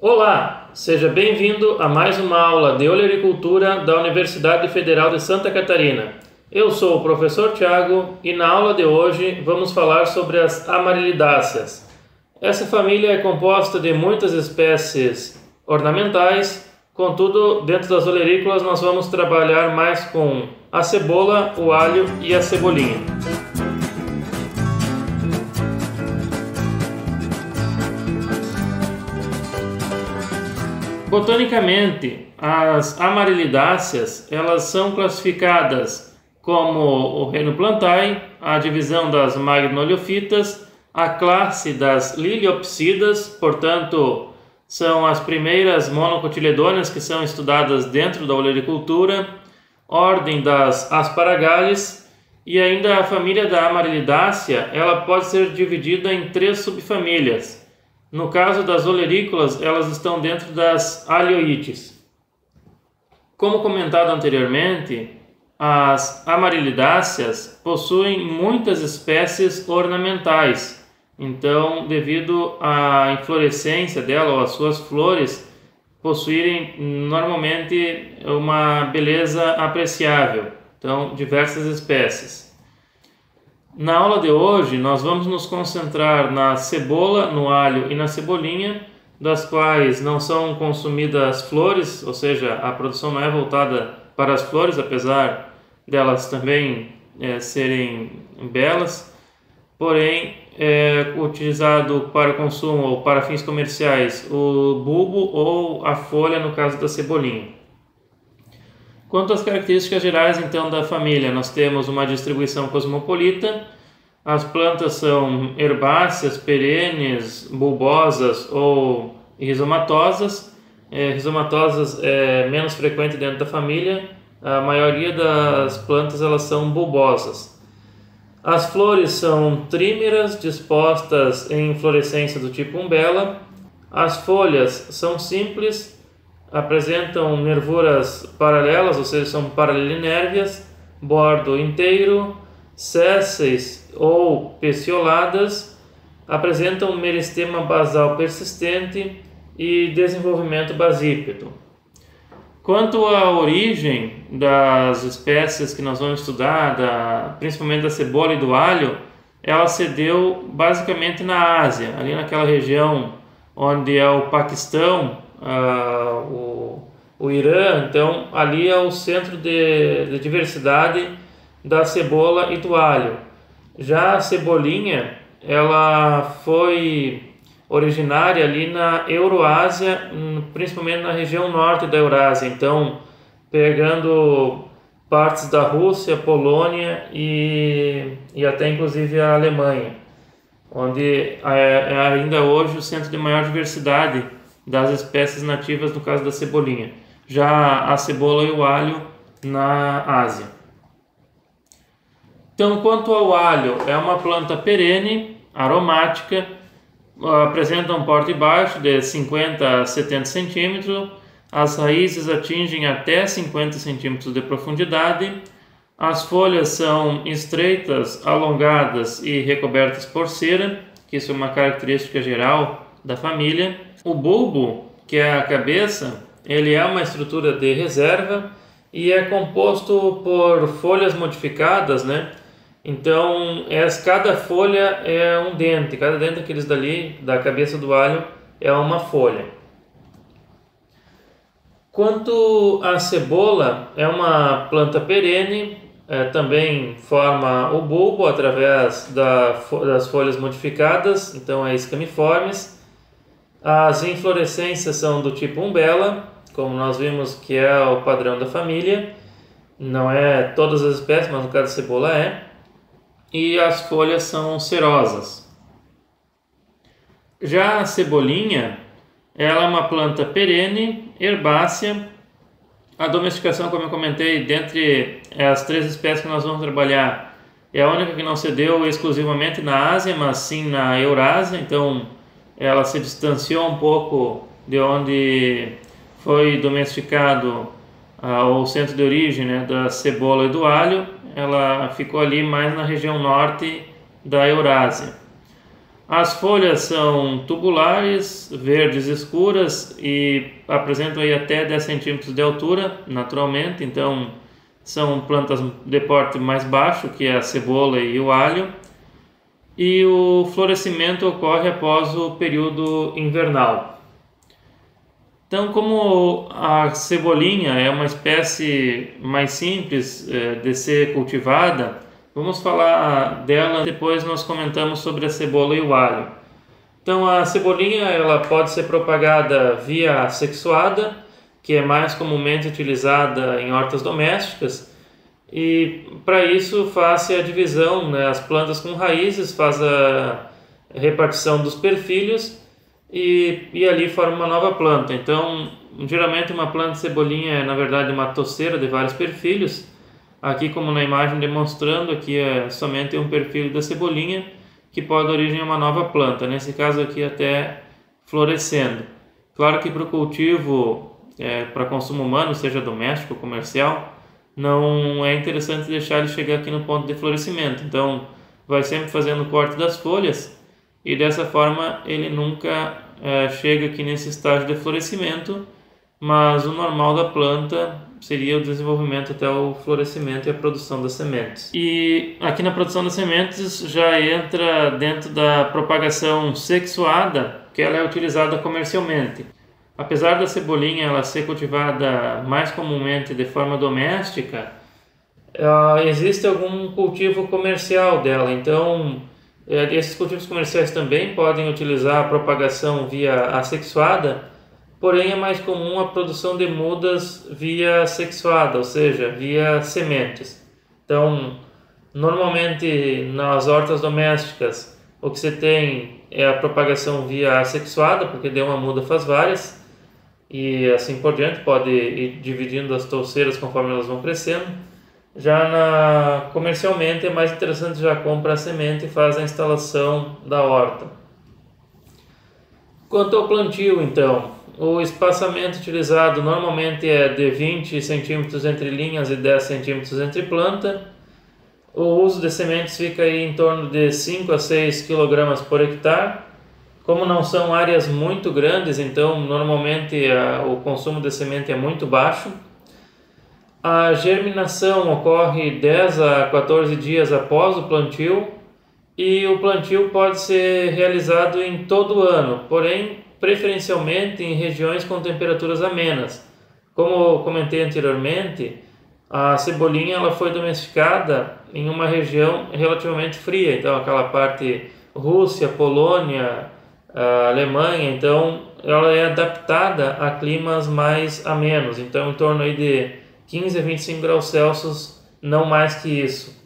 Olá, seja bem-vindo a mais uma aula de olericultura da Universidade Federal de Santa Catarina. Eu sou o professor Tiago e na aula de hoje vamos falar sobre as amarilidáceas. Essa família é composta de muitas espécies ornamentais, contudo, dentro das olerícolas nós vamos trabalhar mais com a cebola, o alho e a cebolinha. Botanicamente, as amarilidáceas elas são classificadas como o reino plantae, a divisão das magnoliofitas, a classe das liliopsidas, portanto, são as primeiras monocotiledôneas que são estudadas dentro da olericultura, ordem das asparagales e ainda a família da amarilidácea, ela pode ser dividida em três subfamílias. No caso das olerícolas, elas estão dentro das alioites. Como comentado anteriormente, as amarilidáceas possuem muitas espécies ornamentais. Então, devido à inflorescência dela ou às suas flores possuírem normalmente uma beleza apreciável. Então, diversas espécies. Na aula de hoje, nós vamos nos concentrar na cebola, no alho e na cebolinha, das quais não são consumidas flores, ou seja, a produção não é voltada para as flores, apesar delas também é, serem belas, porém é utilizado para consumo ou para fins comerciais o bulbo ou a folha, no caso da cebolinha. Quanto às características gerais então da família, nós temos uma distribuição cosmopolita. As plantas são herbáceas, perenes, bulbosas ou rizomatosas. É, rizomatosas é menos frequente dentro da família. A maioria das plantas elas são bulbosas. As flores são trímeras, dispostas em inflorescência do tipo umbela. As folhas são simples, apresentam nervuras paralelas, ou seja, são paralelinérvias, bordo inteiro, sésseis ou pecioladas, apresentam meristema basal persistente e desenvolvimento basípedo. Quanto à origem das espécies que nós vamos estudar, da, principalmente da cebola e do alho, ela se deu basicamente na Ásia, ali naquela região onde é o Paquistão, o, o Irã, então ali é o centro de, de diversidade da cebola e do alho. Já a cebolinha, ela foi originária ali na Euroásia, hum, principalmente na região norte da Eurásia. Então, pegando partes da Rússia, Polônia e, e até inclusive a Alemanha, onde é, é ainda hoje o centro de maior diversidade das espécies nativas, no caso da cebolinha. Já a cebola e o alho na Ásia. Então, quanto ao alho, é uma planta perene, aromática, apresenta um porte baixo de 50 a 70 centímetros, as raízes atingem até 50 centímetros de profundidade, as folhas são estreitas, alongadas e recobertas por cera, que isso é uma característica geral da família. O bulbo, que é a cabeça, ele é uma estrutura de reserva e é composto por folhas modificadas, né? Então, es, cada folha é um dente, cada dente daqueles dali, da cabeça do alho, é uma folha. Quanto à cebola, é uma planta perene, é, também forma o bulbo através da, das folhas modificadas, então é escamiformes. As inflorescências são do tipo umbela, como nós vimos que é o padrão da família. Não é todas as espécies, mas no caso da cebola é. E as folhas são cerosas. Já a cebolinha, ela é uma planta perene, herbácea. A domesticação, como eu comentei, dentre as três espécies que nós vamos trabalhar, é a única que não se deu exclusivamente na Ásia, mas sim na Eurásia. Então, ela se distanciou um pouco de onde foi domesticado ah, o centro de origem né, da cebola e do alho, ela ficou ali mais na região norte da Eurásia. As folhas são tubulares, verdes escuras e apresentam aí até 10 centímetros de altura, naturalmente. Então, são plantas de porte mais baixo, que é a cebola e o alho. E o florescimento ocorre após o período invernal. Então, como a cebolinha é uma espécie mais simples eh, de ser cultivada, Vamos falar dela, depois nós comentamos sobre a cebola e o alho. Então a cebolinha ela pode ser propagada via sexuada, que é mais comumente utilizada em hortas domésticas, e para isso faz a divisão, né, as plantas com raízes, faz a repartição dos perfilhos e, e ali forma uma nova planta. Então, geralmente uma planta de cebolinha é na verdade uma toceira de vários perfilhos, Aqui, como na imagem demonstrando, aqui é somente um perfil da cebolinha que pode dar origem a uma nova planta, nesse caso aqui até florescendo. Claro que para o cultivo, é, para consumo humano, seja doméstico ou comercial, não é interessante deixar ele chegar aqui no ponto de florescimento. Então, vai sempre fazendo o corte das folhas e dessa forma ele nunca é, chega aqui nesse estágio de florescimento, mas o normal da planta seria o desenvolvimento até o florescimento e a produção das sementes. E aqui na produção das sementes já entra dentro da propagação sexuada, que ela é utilizada comercialmente. Apesar da cebolinha ela ser cultivada mais comumente de forma doméstica, uh, existe algum cultivo comercial dela. Então, eh, esses cultivos comerciais também podem utilizar a propagação via assexuada, porém é mais comum a produção de mudas via sexuada, ou seja, via sementes. Então, normalmente nas hortas domésticas, o que você tem é a propagação via sexuada, porque de uma muda faz várias, e assim por diante, pode ir dividindo as touceiras conforme elas vão crescendo. Já na, comercialmente é mais interessante já compra a semente e faz a instalação da horta. Quanto ao plantio, então, o espaçamento utilizado normalmente é de 20 centímetros entre linhas e 10 centímetros entre planta. O uso de sementes fica aí em torno de 5 a 6 kg por hectare. Como não são áreas muito grandes, então normalmente a, o consumo de semente é muito baixo. A germinação ocorre 10 a 14 dias após o plantio e o plantio pode ser realizado em todo o ano, porém preferencialmente em regiões com temperaturas amenas. Como comentei anteriormente, a cebolinha ela foi domesticada em uma região relativamente fria, então aquela parte Rússia, Polônia, Alemanha, então ela é adaptada a climas mais amenos, então em torno aí de 15 a 25 graus Celsius, não mais que isso.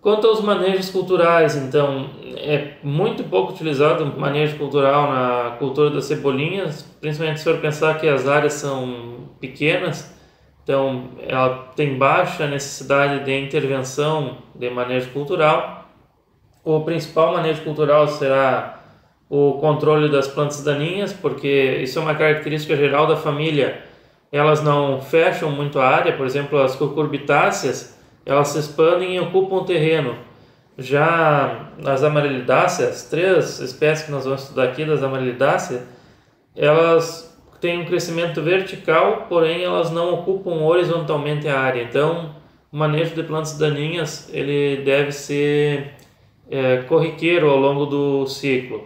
Quanto aos manejos culturais, então, é muito pouco utilizado o manejo cultural na cultura das cebolinhas, principalmente se for pensar que as áreas são pequenas, então ela tem baixa necessidade de intervenção de manejo cultural. O principal manejo cultural será o controle das plantas daninhas, porque isso é uma característica geral da família. Elas não fecham muito a área, por exemplo, as cucurbitáceas, elas se expandem e ocupam o terreno. Já as amarelidáceas, três espécies que nós vamos estudar aqui das amarelidáceas, elas têm um crescimento vertical, porém elas não ocupam horizontalmente a área. Então, o manejo de plantas daninhas ele deve ser é, corriqueiro ao longo do ciclo.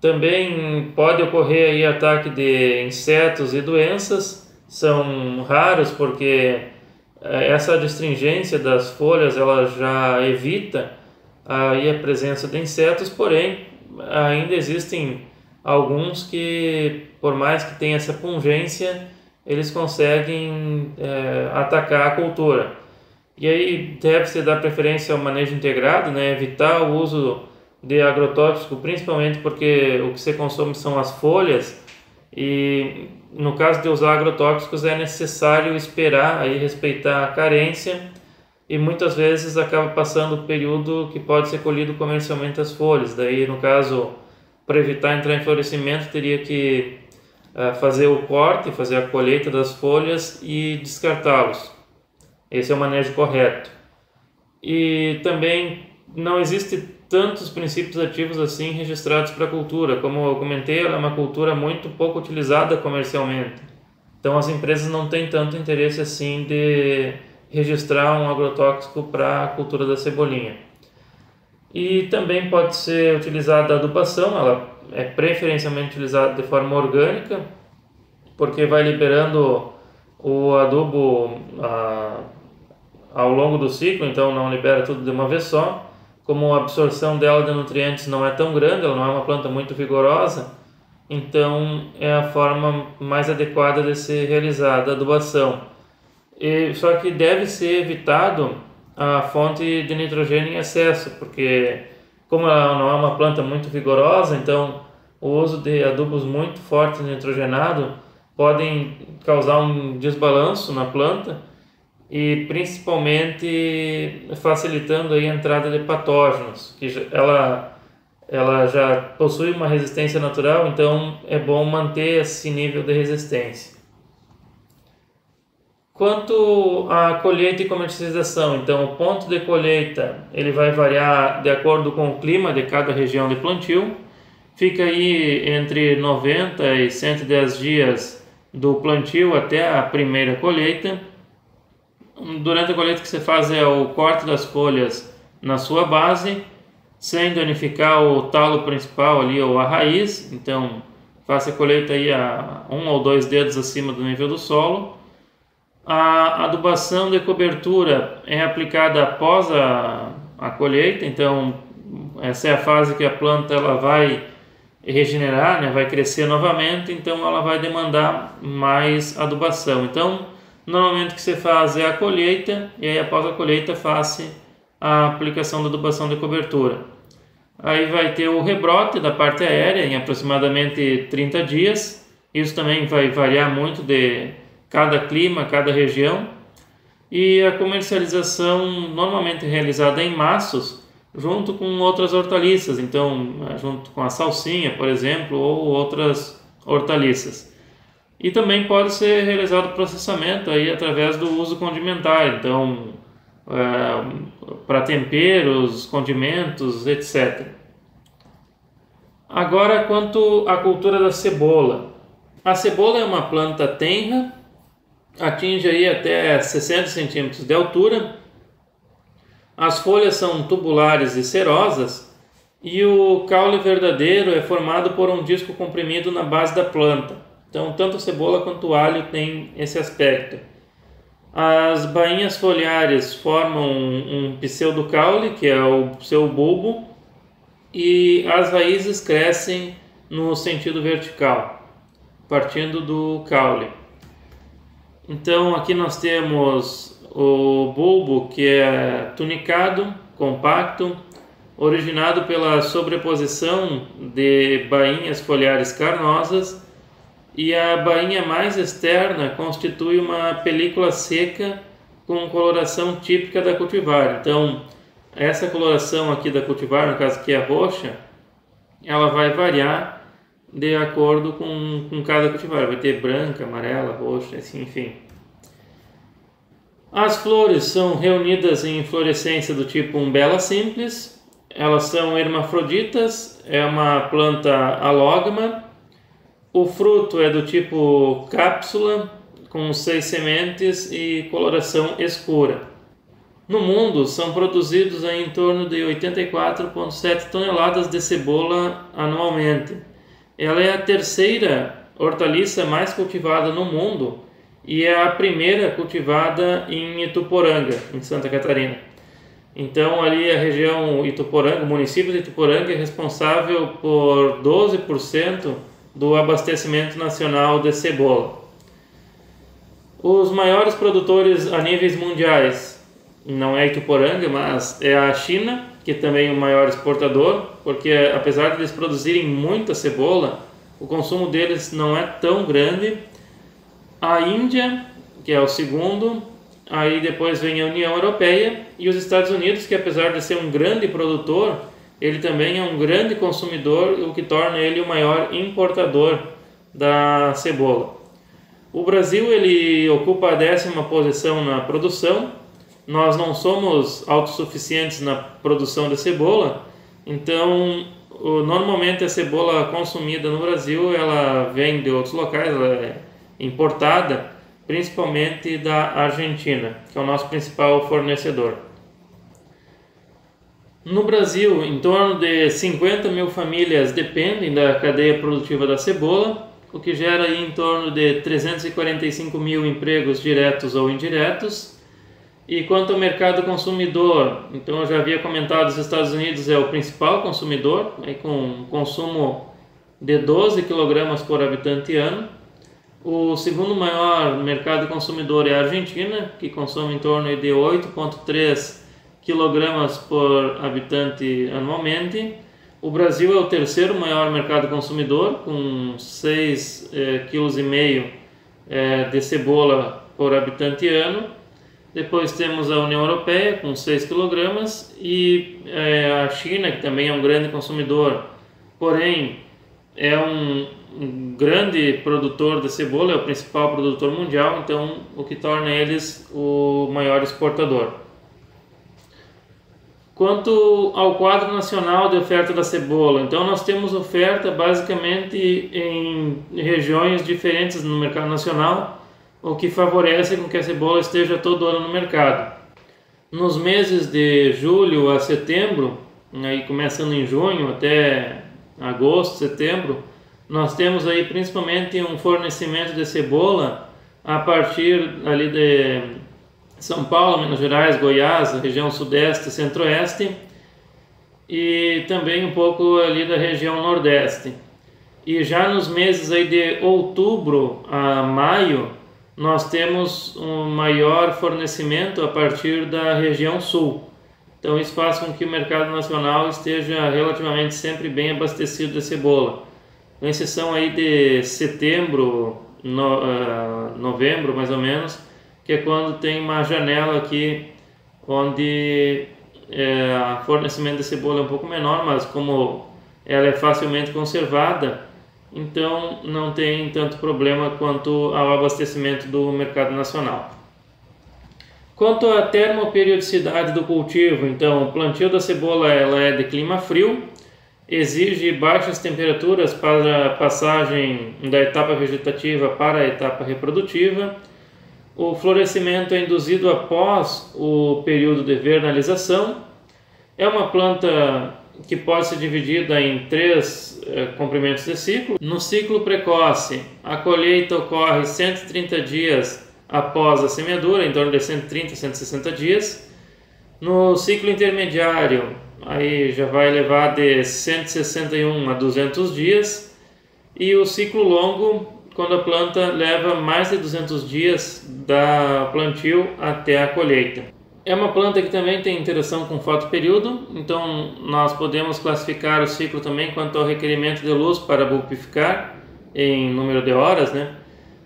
Também pode ocorrer aí ataque de insetos e doenças, são raros porque é, essa distringência das folhas ela já evita aí a presença de insetos, porém ainda existem alguns que, por mais que tenha essa pungência, eles conseguem é, atacar a cultura. E aí deve-se dar preferência ao manejo integrado, né? evitar o uso de agrotóxico, principalmente porque o que você consome são as folhas e no caso de usar agrotóxicos é necessário esperar aí respeitar a carência e muitas vezes acaba passando o período que pode ser colhido comercialmente as folhas. Daí, no caso, para evitar entrar em florescimento, teria que uh, fazer o corte, fazer a colheita das folhas e descartá-los. Esse é o manejo correto. E também não existe tantos princípios ativos assim registrados para a cultura. Como eu comentei, ela é uma cultura muito pouco utilizada comercialmente. Então as empresas não têm tanto interesse assim de registrar um agrotóxico para a cultura da cebolinha. E também pode ser utilizada a adubação, ela é preferencialmente utilizada de forma orgânica, porque vai liberando o adubo a, ao longo do ciclo, então não libera tudo de uma vez só. Como a absorção dela de nutrientes não é tão grande, ela não é uma planta muito vigorosa, então é a forma mais adequada de ser realizada a adubação. E, só que deve ser evitado a fonte de nitrogênio em excesso, porque como ela não é uma planta muito vigorosa, então o uso de adubos muito fortes nitrogenados podem causar um desbalanço na planta e principalmente facilitando a entrada de patógenos, que ela ela já possui uma resistência natural, então é bom manter esse nível de resistência. Quanto à colheita e comercialização, então o ponto de colheita ele vai variar de acordo com o clima de cada região de plantio. Fica aí entre 90 e 110 dias do plantio até a primeira colheita. Durante a colheita que você faz é o corte das folhas na sua base, sem danificar o talo principal ali ou a raiz. Então faça a colheita aí a um ou dois dedos acima do nível do solo a adubação de cobertura é aplicada após a, a colheita, então essa é a fase que a planta ela vai regenerar, né, vai crescer novamente, então ela vai demandar mais adubação. Então, normalmente o que você faz é a colheita e aí após a colheita faz a aplicação da adubação de cobertura. Aí vai ter o rebrote da parte aérea em aproximadamente 30 dias. Isso também vai variar muito de cada clima, cada região, e a comercialização normalmente realizada em maços junto com outras hortaliças, então junto com a salsinha, por exemplo, ou outras hortaliças. E também pode ser realizado o processamento aí através do uso condimentar, então é, para temperos, condimentos, etc. Agora quanto à cultura da cebola. A cebola é uma planta tenra atinge aí até 60 centímetros de altura. As folhas são tubulares e cerosas e o caule verdadeiro é formado por um disco comprimido na base da planta. Então, tanto a cebola quanto o alho tem esse aspecto. As bainhas foliares formam um, um pseudocaule, que é o seu bulbo, e as raízes crescem no sentido vertical, partindo do caule. Então aqui nós temos o bulbo que é tunicado, compacto, originado pela sobreposição de bainhas foliares carnosas e a bainha mais externa constitui uma película seca com coloração típica da cultivar. Então, essa coloração aqui da cultivar, no caso que é roxa, ela vai variar de acordo com, com cada cultivar. Vai ter branca, amarela, roxa, assim, enfim. As flores são reunidas em inflorescência do tipo umbela simples. Elas são hermafroditas, é uma planta alógama. O fruto é do tipo cápsula, com seis sementes e coloração escura. No mundo, são produzidos em torno de 84,7 toneladas de cebola anualmente ela é a terceira hortaliça mais cultivada no mundo e é a primeira cultivada em Ituporanga, em Santa Catarina. Então, ali a região Ituporanga, o município de Ituporanga é responsável por 12% do abastecimento nacional de cebola. Os maiores produtores a níveis mundiais não é Ituporanga, mas é a China, que também é o maior exportador, porque apesar de eles produzirem muita cebola, o consumo deles não é tão grande. A Índia, que é o segundo, aí depois vem a União Europeia e os Estados Unidos, que apesar de ser um grande produtor, ele também é um grande consumidor, o que torna ele o maior importador da cebola. O Brasil ele ocupa a décima posição na produção nós não somos autossuficientes na produção de cebola, Então, normalmente a cebola consumida no Brasil, ela vem de outros locais, ela é importada, principalmente da Argentina, que é o nosso principal fornecedor. No Brasil, em torno de 50 mil famílias dependem da cadeia produtiva da cebola, o que gera em torno de 345 mil empregos diretos ou indiretos. E quanto ao mercado consumidor, então eu já havia comentado, os Estados Unidos é o principal consumidor, aí com consumo de 12 kg por habitante ano. O segundo maior mercado consumidor é a Argentina, que consome em torno de 8,3 kg por habitante anualmente. O Brasil é o terceiro maior mercado consumidor, com 6,5 eh, kg eh, de cebola por habitante ano. Depois temos a União Europeia com 6 kg e eh, a China, que também é um grande consumidor, porém é um grande produtor de cebola, é o principal produtor mundial, então o que torna eles o maior exportador. Quanto ao quadro nacional de oferta da cebola, então nós temos oferta basicamente em regiões diferentes no mercado nacional, o que favorece com que a cebola esteja todo ano no mercado. Nos meses de julho a setembro, aí começando em junho até agosto, setembro, nós temos aí principalmente um fornecimento de cebola a partir ali de são Paulo, Minas Gerais, Goiás, região sudeste, centro-oeste e também um pouco ali da região nordeste. E já nos meses aí de outubro a maio, nós temos um maior fornecimento a partir da região sul. Então isso faz com que o mercado nacional esteja relativamente sempre bem abastecido de cebola. Com exceção aí de setembro, no, uh, novembro mais ou menos, que é quando tem uma janela aqui onde é, o fornecimento de cebola é um pouco menor, mas como ela é facilmente conservada, então não tem tanto problema quanto ao abastecimento do mercado nacional. Quanto à termoperiodicidade do cultivo, então o plantio da cebola ela é de clima frio, exige baixas temperaturas para a passagem da etapa vegetativa para a etapa reprodutiva o florescimento é induzido após o período de vernalização. É uma planta que pode ser dividida em três eh, comprimentos de ciclo. No ciclo precoce, a colheita ocorre 130 dias após a semeadura, em torno de 130 a 160 dias. No ciclo intermediário, aí já vai levar de 161 a 200 dias. E o ciclo longo quando a planta leva mais de 200 dias da plantio até a colheita. É uma planta que também tem interação com fotoperíodo, então nós podemos classificar o ciclo também quanto ao requerimento de luz para bulbificar em número de horas, né?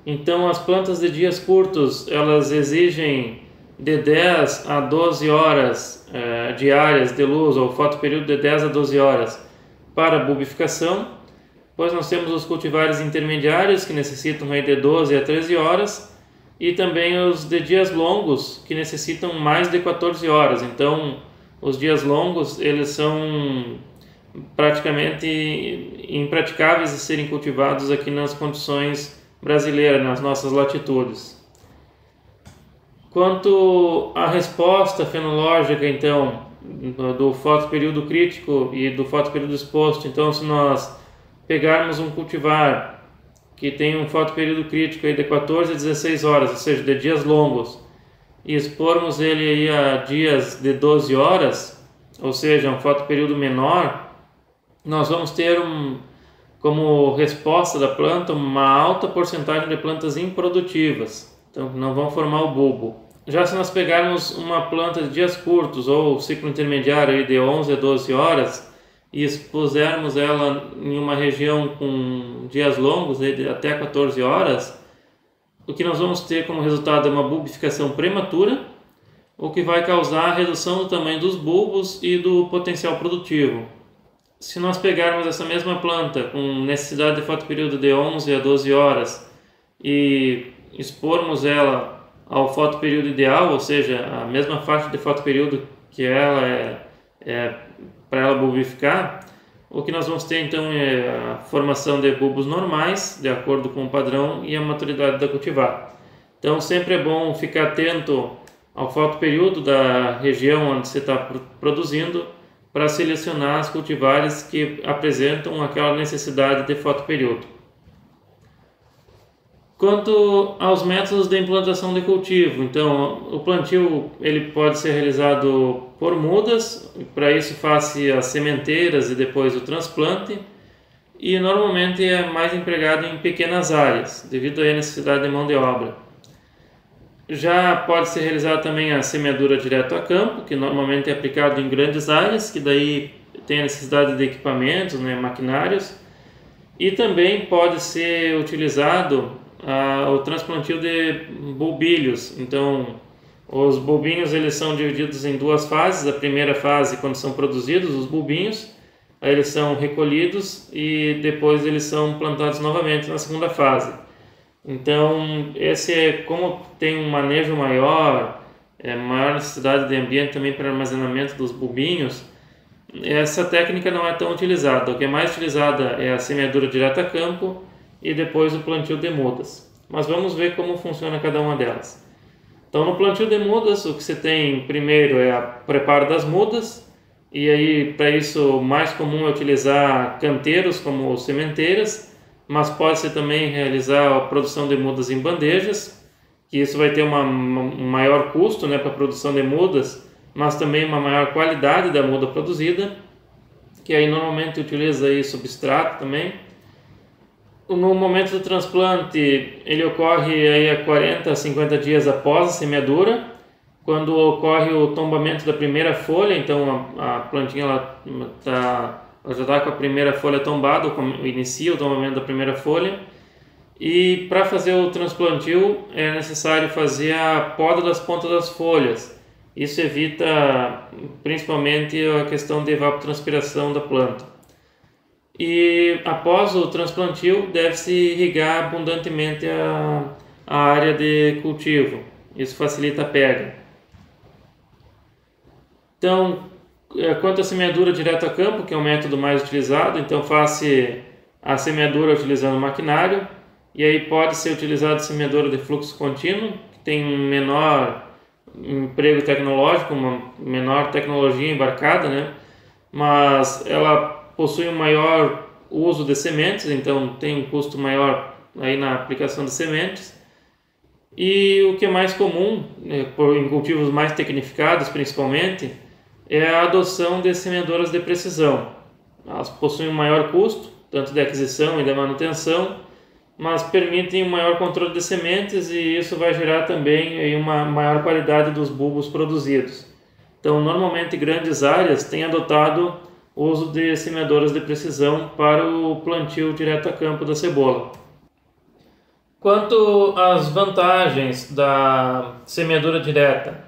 Então as plantas de dias curtos, elas exigem de 10 a 12 horas eh, diárias de luz ou fotoperíodo de 10 a 12 horas para bulbificação Depois nós temos os cultivares intermediários que necessitam aí de 12 a 13 horas e também os de dias longos que necessitam mais de 14 horas. Então, os dias longos eles são praticamente impraticáveis de serem cultivados aqui nas condições brasileiras, nas nossas latitudes. Quanto à resposta fenológica, então, do fotoperíodo crítico e do fotoperíodo exposto, então, se nós pegarmos um cultivar que tem um fotoperíodo crítico aí de 14 a 16 horas, ou seja, de dias longos, e expormos ele aí a dias de 12 horas, ou seja, um fotoperíodo menor, nós vamos ter um, como resposta da planta uma alta porcentagem de plantas improdutivas, então não vão formar o bulbo. Já se nós pegarmos uma planta de dias curtos ou ciclo intermediário aí de 11 a 12 horas, e expusermos ela em uma região com dias longos, de até 14 horas, o que nós vamos ter como resultado é uma bulbificação prematura, o que vai causar a redução do tamanho dos bulbos e do potencial produtivo. Se nós pegarmos essa mesma planta com necessidade de fotoperíodo de 11 a 12 horas e expormos ela ao fotoperíodo ideal, ou seja, a mesma faixa de fotoperíodo que ela é, é para ela bulbificar, o que nós vamos ter então é a formação de bulbos normais, de acordo com o padrão e a maturidade da cultivar. Então sempre é bom ficar atento ao fotoperíodo da região onde você está produzindo para selecionar as cultivares que apresentam aquela necessidade de fotoperíodo. Quanto aos métodos de implantação de cultivo, então o plantio ele pode ser realizado por mudas, para isso faz-se as sementeiras e depois o transplante, e normalmente é mais empregado em pequenas áreas, devido à necessidade de mão de obra. Já pode ser realizado também a semeadura direto a campo, que normalmente é aplicado em grandes áreas, que daí tem a necessidade de equipamentos, né, maquinários, e também pode ser utilizado ah, o transplantio de bulbilhos. Então, os bulbinhos eles são divididos em duas fases. A primeira fase, quando são produzidos os bulbinhos, aí eles são recolhidos e depois eles são plantados novamente na segunda fase. Então, esse é como tem um manejo maior, é, maior necessidade de ambiente também para armazenamento dos bulbinhos. Essa técnica não é tão utilizada. O que é mais utilizada é a semeadura direta a campo e depois o plantio de mudas. Mas vamos ver como funciona cada uma delas. Então, no plantio de mudas, o que você tem primeiro é o preparo das mudas, e aí para isso mais comum é utilizar canteiros como sementeiras, mas pode-se também realizar a produção de mudas em bandejas, que isso vai ter uma, um maior custo né, para a produção de mudas, mas também uma maior qualidade da muda produzida, que aí normalmente utiliza aí substrato também no momento do transplante, ele ocorre aí a 40 a 50 dias após a semeadura, quando ocorre o tombamento da primeira folha, então a, a plantinha ela, tá, ela já está com a primeira folha tombada, inicia o tombamento da primeira folha, e para fazer o transplantio é necessário fazer a poda das pontas das folhas. Isso evita principalmente a questão de evapotranspiração da planta. E após o transplantio, deve-se irrigar abundantemente a, a área de cultivo. Isso facilita a pega. Então, é, quanto à semeadura direto a campo, que é o método mais utilizado, então faz-se a semeadura utilizando maquinário, e aí pode ser utilizada a semeadura de fluxo contínuo, que tem um menor emprego tecnológico, uma menor tecnologia embarcada, né? mas ela possui um maior uso de sementes, então tem um custo maior aí na aplicação de sementes. E o que é mais comum, né, em cultivos mais tecnificados principalmente, é a adoção de semeadoras de precisão. Elas possuem um maior custo, tanto de aquisição e de manutenção, mas permitem um maior controle de sementes e isso vai gerar também uma maior qualidade dos bulbos produzidos. Então, normalmente grandes áreas têm adotado uso de semeadoras de precisão para o plantio direto a campo da cebola. Quanto às vantagens da semeadura direta,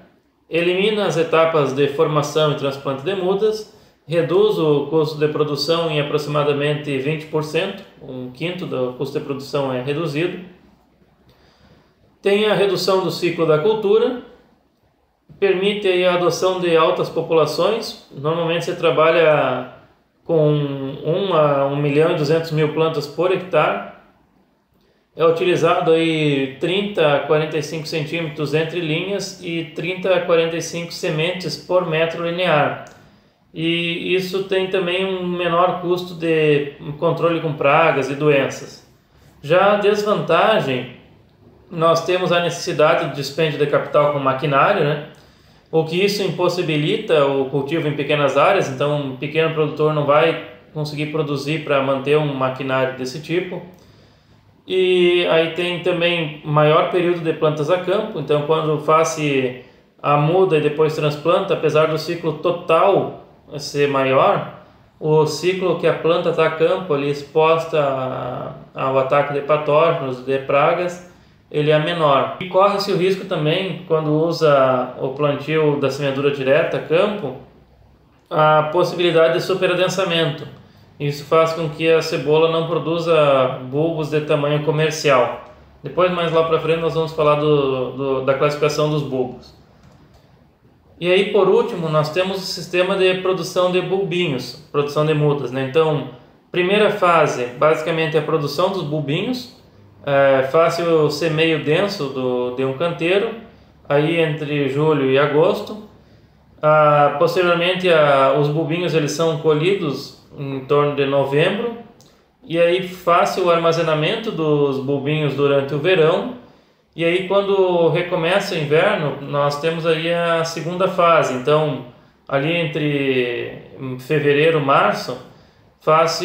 elimina as etapas de formação e transplante de mudas, reduz o custo de produção em aproximadamente 20%, um quinto do custo de produção é reduzido. Tem a redução do ciclo da cultura, permite a adoção de altas populações. Normalmente você trabalha com 1 a 1 milhão e 200 mil plantas por hectare. É utilizado aí 30 a 45 centímetros entre linhas e 30 a 45 sementes por metro linear. E isso tem também um menor custo de controle com pragas e doenças. Já a desvantagem, nós temos a necessidade de dispêndio de capital com maquinário, né? O que isso impossibilita o cultivo em pequenas áreas, então um pequeno produtor não vai conseguir produzir para manter um maquinário desse tipo. E aí tem também maior período de plantas a campo, então quando faz a muda e depois transplanta, apesar do ciclo total ser maior, o ciclo que a planta está a campo ali exposta ao ataque de patógenos, de pragas, ele é menor. E corre-se o risco também, quando usa o plantio da semeadura direta campo, a possibilidade de superadensamento. Isso faz com que a cebola não produza bulbos de tamanho comercial. Depois, mais lá para frente, nós vamos falar do, do, da classificação dos bulbos. E aí, por último, nós temos o sistema de produção de bulbinhos, produção de mudas. Né? Então, primeira fase, basicamente, é a produção dos bulbinhos. É, faz o semeio denso do, de um canteiro, aí entre julho e agosto. Ah, posteriormente, ah, os bulbinhos eles são colhidos em torno de novembro. E aí faz o armazenamento dos bulbinhos durante o verão e aí quando recomeça o inverno, nós temos aí a segunda fase. Então, ali entre fevereiro e março, faz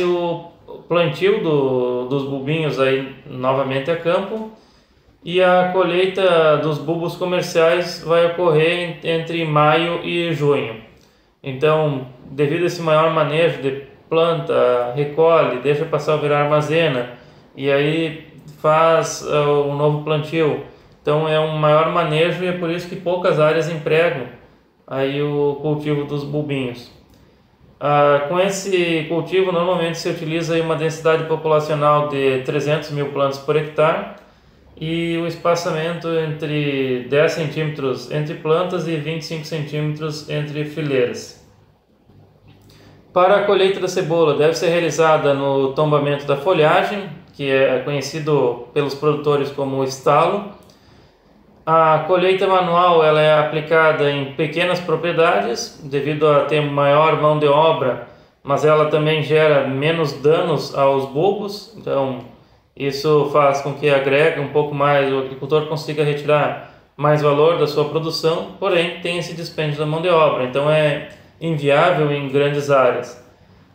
o plantio do, dos bulbinhos aí novamente a campo e a colheita dos bulbos comerciais vai ocorrer entre maio e junho. Então, devido a esse maior manejo de planta, recolhe, deixa passar o verão, armazena e aí faz uh, um novo plantio. Então é um maior manejo e é por isso que poucas áreas empregam aí o cultivo dos bulbinhos. Uh, com esse cultivo normalmente se utiliza uma densidade populacional de 300 mil plantas por hectare e o espaçamento entre 10 centímetros entre plantas e 25 centímetros entre fileiras. Para a colheita da cebola deve ser realizada no tombamento da folhagem, que é conhecido pelos produtores como estalo. A colheita manual ela é aplicada em pequenas propriedades, devido a ter maior mão de obra, mas ela também gera menos danos aos bulbos, então isso faz com que agregue um pouco mais, o agricultor consiga retirar mais valor da sua produção, porém tem esse dispêndio da mão de obra, então é inviável em grandes áreas.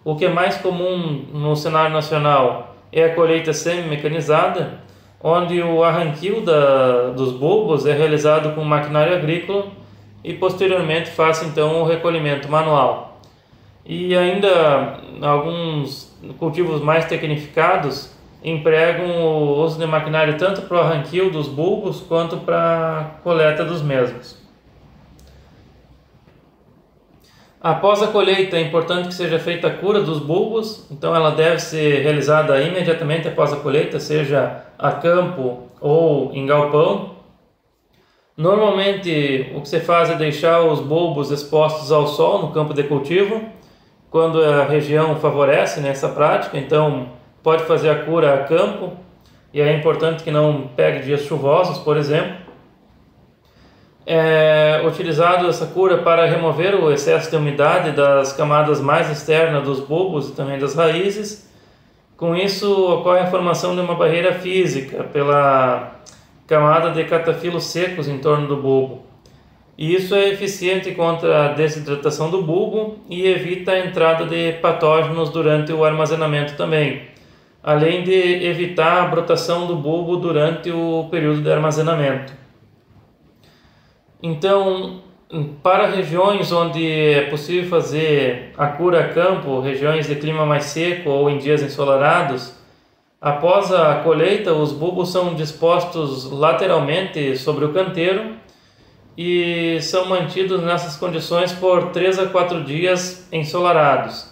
O que é mais comum no cenário nacional é a colheita semi-mecanizada, onde o arranquio da, dos bulbos é realizado com maquinário agrícola e posteriormente faz então o recolhimento manual. E ainda alguns cultivos mais tecnificados empregam o uso de maquinário tanto para o arranquio dos bulbos quanto para a coleta dos mesmos. Após a colheita, é importante que seja feita a cura dos bulbos, então ela deve ser realizada imediatamente após a colheita, seja a campo ou em galpão. Normalmente, o que se faz é deixar os bulbos expostos ao sol no campo de cultivo, quando a região favorece nessa prática, então pode fazer a cura a campo, e é importante que não pegue dias chuvosos, por exemplo é utilizado essa cura para remover o excesso de umidade das camadas mais externas dos bulbos e também das raízes. Com isso, ocorre a formação de uma barreira física pela camada de catafilos secos em torno do bulbo. E isso é eficiente contra a desidratação do bulbo e evita a entrada de patógenos durante o armazenamento também, além de evitar a brotação do bulbo durante o período de armazenamento. Então, para regiões onde é possível fazer a cura a campo, regiões de clima mais seco ou em dias ensolarados, após a colheita, os bulbos são dispostos lateralmente sobre o canteiro e são mantidos nessas condições por 3 a 4 dias ensolarados.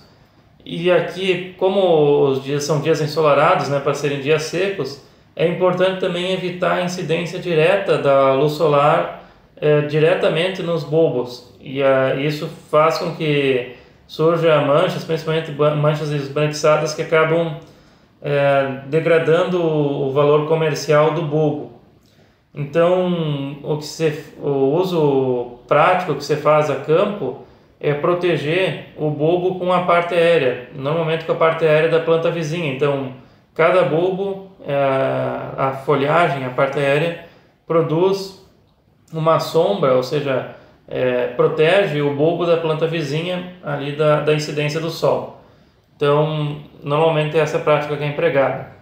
E aqui, como os dias são dias ensolarados, né, para serem dias secos, é importante também evitar a incidência direta da luz solar é, diretamente nos bulbos e uh, isso faz com que surja manchas, principalmente manchas esbranquiçadas que acabam é, degradando o valor comercial do bulbo. Então, o, que se, o uso prático que você faz a campo é proteger o bulbo com a parte aérea, normalmente com a parte aérea da planta vizinha. Então, cada bulbo, é, a folhagem, a parte aérea, produz uma sombra, ou seja, é, protege o bulbo da planta vizinha ali da, da incidência do sol. Então, normalmente é essa prática que é empregada.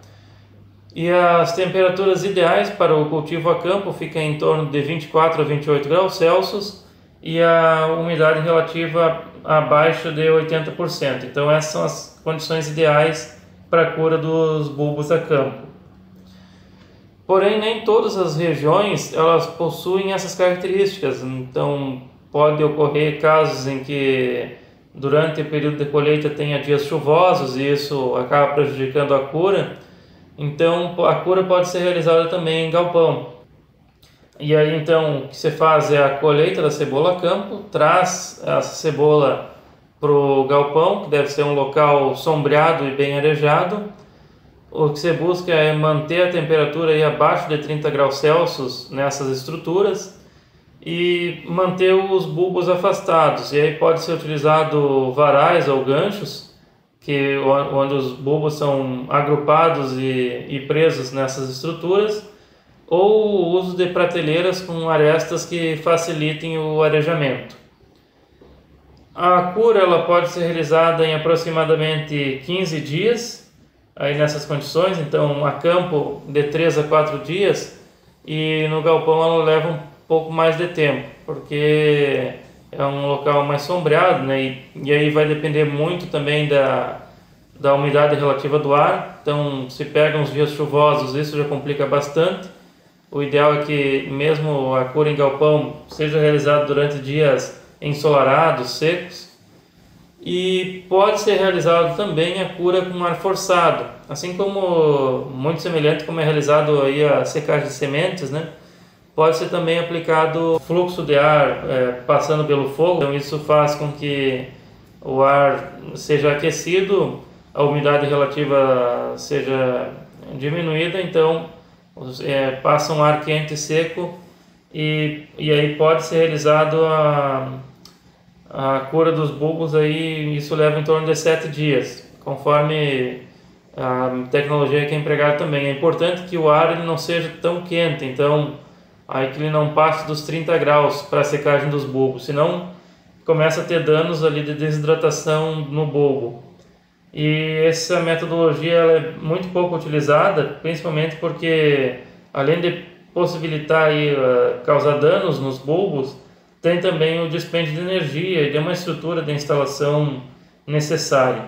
E as temperaturas ideais para o cultivo a campo ficam em torno de 24 a 28 graus Celsius e a umidade relativa abaixo de 80%. Então, essas são as condições ideais para a cura dos bulbos a campo. Porém, nem todas as regiões elas possuem essas características. Então, pode ocorrer casos em que durante o período de colheita tenha dias chuvosos e isso acaba prejudicando a cura. Então, a cura pode ser realizada também em galpão. E aí então o que você faz é a colheita da cebola a campo, traz essa cebola para o galpão, que deve ser um local sombreado e bem arejado. O que você busca é manter a temperatura aí abaixo de 30 graus Celsius nessas estruturas e manter os bulbos afastados. E aí pode ser utilizado varais ou ganchos, que onde os bulbos são agrupados e, e presos nessas estruturas ou o uso de prateleiras com arestas que facilitem o arejamento. A cura ela pode ser realizada em aproximadamente 15 dias, aí nessas condições, então a campo de 3 a 4 dias e no galpão ela leva um pouco mais de tempo, porque é um local mais sombreado, né? E, e aí vai depender muito também da, da umidade relativa do ar. Então, se pega uns dias chuvosos, isso já complica bastante. O ideal é que mesmo a cura em galpão seja realizada durante dias ensolarados, secos. E pode ser realizado também a cura com ar forçado, assim como muito semelhante como é realizado aí a secagem de sementes, né? Pode ser também aplicado fluxo de ar é, passando pelo fogo, então isso faz com que o ar seja aquecido, a umidade relativa seja diminuída, então é, passa um ar quente e seco e, e aí pode ser realizado a, a cura dos bulbos aí isso leva em torno de sete dias conforme a tecnologia que é empregada também. É importante que o ar ele não seja tão quente então aí que ele não passe dos 30 graus para a secagem dos bulbos senão começa a ter danos ali de desidratação no bulbo. E essa metodologia é muito pouco utilizada, principalmente porque, além de possibilitar aí, uh, causar danos nos bulbos, tem também o dispêndio de energia e de uma estrutura de instalação necessária.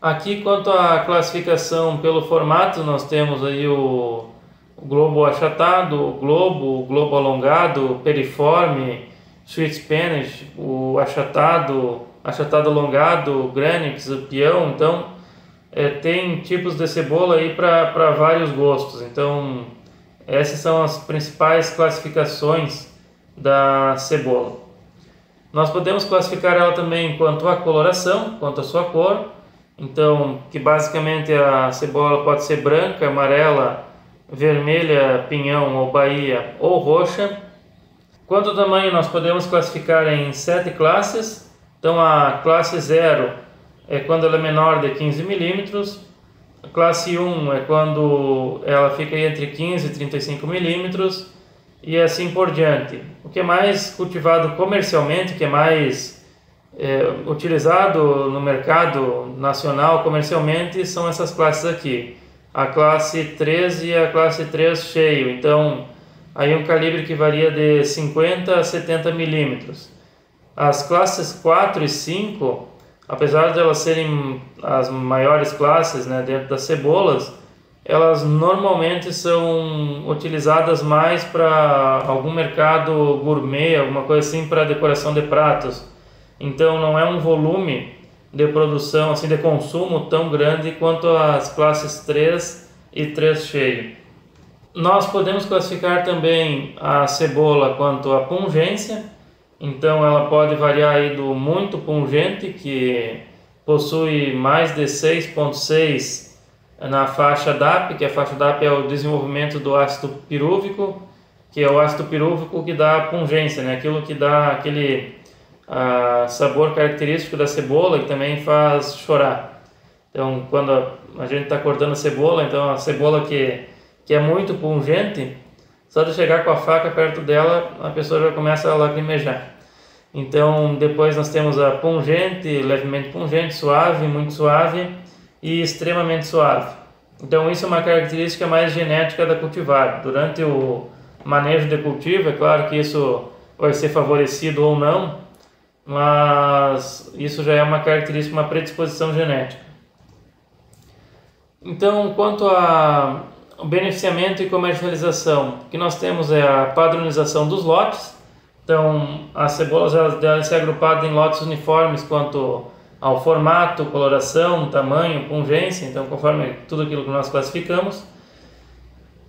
Aqui, quanto à classificação pelo formato, nós temos aí o, o globo achatado, o globo, o globo alongado, o periforme, sweet Spanish, o achatado, achatado alongado, granix, peão, então é, tem tipos de cebola aí para vários gostos. Então essas são as principais classificações da cebola. Nós podemos classificar ela também quanto à coloração, quanto à sua cor. Então, que basicamente a cebola pode ser branca, amarela, vermelha, pinhão ou baía ou roxa. Quanto ao tamanho, nós podemos classificar em sete classes. Então a classe 0 é quando ela é menor de 15 milímetros, classe 1 é quando ela fica entre 15 e 35 milímetros e assim por diante. O que é mais cultivado comercialmente, o que é mais é, utilizado no mercado nacional comercialmente são essas classes aqui. A classe 3 e a classe 3 cheio. Então, aí um calibre que varia de 50 a 70 milímetros. As classes 4 e 5, apesar de elas serem as maiores classes né, dentro das cebolas, elas normalmente são utilizadas mais para algum mercado gourmet, alguma coisa assim para decoração de pratos. Então não é um volume de produção, assim de consumo tão grande quanto as classes 3 e 3 cheio. Nós podemos classificar também a cebola quanto a pungência, então ela pode variar aí do muito pungente, que possui mais de 6,6 na faixa DAP, que a faixa DAP é o desenvolvimento do ácido pirúvico, que é o ácido pirúvico que dá pungência, né? aquilo que dá aquele uh, sabor característico da cebola e também faz chorar. Então, quando a, a gente está cortando a cebola, então a cebola que, que é muito pungente, só de chegar com a faca perto dela, a pessoa já começa a lacrimejar. Então, depois nós temos a pungente, levemente pungente, suave, muito suave e extremamente suave. Então, isso é uma característica mais genética da cultivar. Durante o manejo de cultivo, é claro que isso vai ser favorecido ou não, mas isso já é uma característica, uma predisposição genética. Então, quanto a o beneficiamento e comercialização. Que nós temos é a padronização dos lotes. Então, as cebolas devem ser agrupadas em lotes uniformes quanto ao formato, coloração, tamanho, pungência, então conforme tudo aquilo que nós classificamos.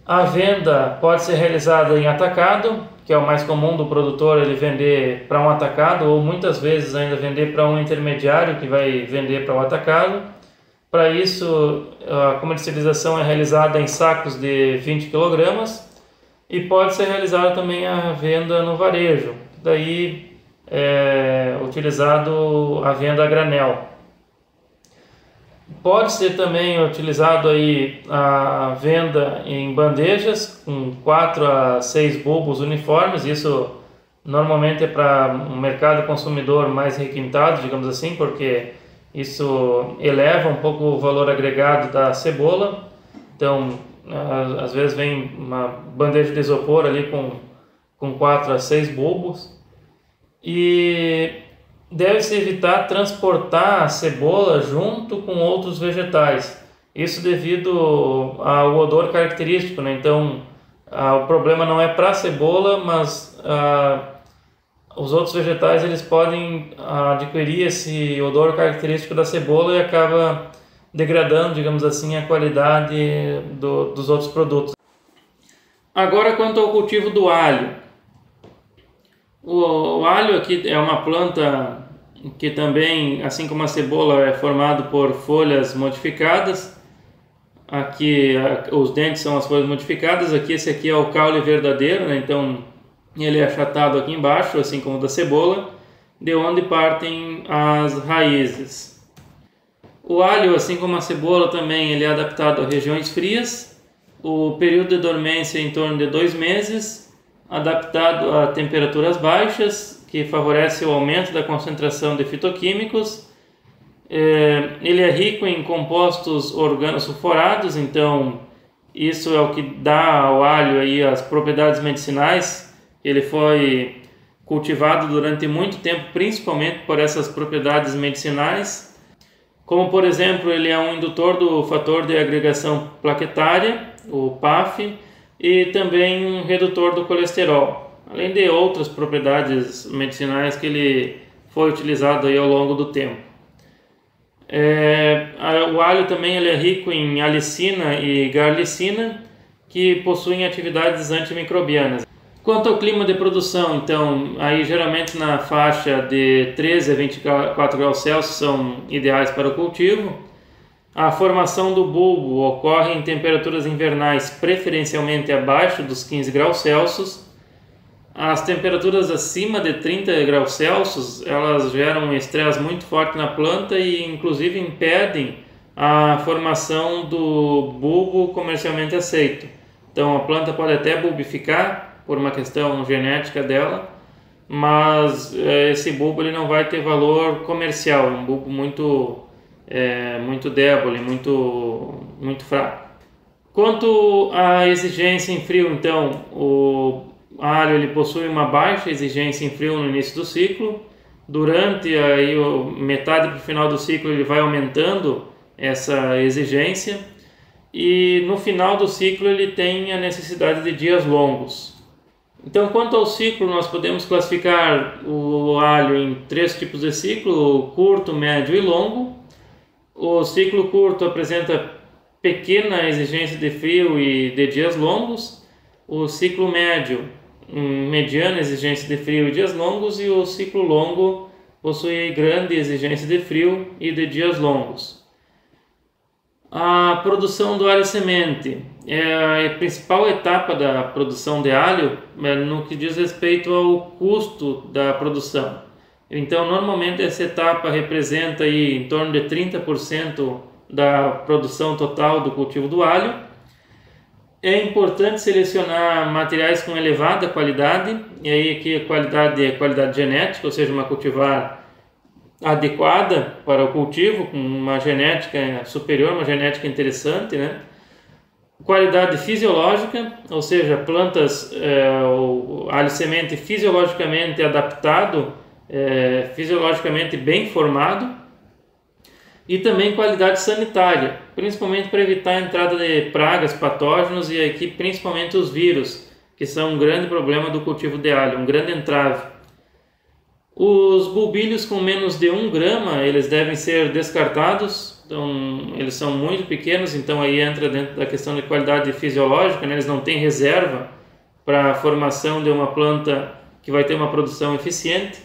A venda pode ser realizada em atacado, que é o mais comum do produtor ele vender para um atacado ou muitas vezes ainda vender para um intermediário que vai vender para o atacado. Para isso, a comercialização é realizada em sacos de 20 kg e pode ser realizada também a venda no varejo, daí é utilizado a venda a granel. Pode ser também utilizado aí a venda em bandejas com 4 a 6 bulbos uniformes, isso normalmente é para um mercado consumidor mais requintado, digamos assim, porque isso eleva um pouco o valor agregado da cebola. Então, às vezes vem uma bandeja de isopor ali com, com 4 a 6 bulbos. E deve-se evitar transportar a cebola junto com outros vegetais. Isso devido ao odor característico, né? Então, o problema não é para a cebola, mas os outros vegetais eles podem adquirir esse odor característico da cebola e acaba degradando, digamos assim, a qualidade do, dos outros produtos. Agora, quanto ao cultivo do alho. O, o, alho aqui é uma planta que também, assim como a cebola, é formado por folhas modificadas. Aqui os dentes são as folhas modificadas. Aqui esse aqui é o caule verdadeiro, né? então ele é achatado aqui embaixo, assim como da cebola, de onde partem as raízes. O alho, assim como a cebola, também ele é adaptado a regiões frias. O período de dormência é em torno de dois meses, adaptado a temperaturas baixas, que favorece o aumento da concentração de fitoquímicos. É, ele é rico em compostos organosulfurados, então isso é o que dá ao alho aí as propriedades medicinais. Ele foi cultivado durante muito tempo, principalmente por essas propriedades medicinais como por exemplo ele é um indutor do fator de agregação plaquetária, o PAF, e também um redutor do colesterol, além de outras propriedades medicinais que ele foi utilizado aí ao longo do tempo. É, o alho também ele é rico em alicina e garlicina, que possuem atividades antimicrobianas. Quanto ao clima de produção, então, aí geralmente na faixa de 13 a 24 graus Celsius são ideais para o cultivo. A formação do bulbo ocorre em temperaturas invernais preferencialmente abaixo dos 15 graus Celsius. As temperaturas acima de 30 graus Celsius, elas geram um estresse muito forte na planta e inclusive impedem a formação do bulbo comercialmente aceito. Então a planta pode até bulbificar, por uma questão genética dela, mas é, esse bulbo ele não vai ter valor comercial, é um bulbo muito é, muito débil, muito muito fraco. Quanto à exigência em frio, então, o alho ele possui uma baixa exigência em frio no início do ciclo. Durante aí o metade para o final do ciclo ele vai aumentando essa exigência e no final do ciclo ele tem a necessidade de dias longos. Então, quanto ao ciclo, nós podemos classificar o alho em três tipos de ciclo: curto, médio e longo. O ciclo curto apresenta pequena exigência de frio e de dias longos. O ciclo médio, mediana exigência de frio e dias longos. E o ciclo longo possui grande exigência de frio e de dias longos. A produção do alho semente é a principal etapa da produção de alho é no que diz respeito ao custo da produção. Então, normalmente essa etapa representa aí em torno de 30% da produção total do cultivo do alho. É importante selecionar materiais com elevada qualidade, e aí aqui a qualidade é qualidade genética, ou seja, uma cultivar adequada para o cultivo, com uma genética superior, uma genética interessante, né? Qualidade fisiológica, ou seja, plantas, é, o alho semente fisiologicamente adaptado, é, fisiologicamente bem formado, e também qualidade sanitária, principalmente para evitar a entrada de pragas, patógenos e aqui principalmente os vírus, que são um grande problema do cultivo de alho, um grande entrave. Os bulbilhos com menos de 1 grama, eles devem ser descartados então eles são muito pequenos, então aí entra dentro da questão de qualidade fisiológica, né? eles não têm reserva para a formação de uma planta que vai ter uma produção eficiente.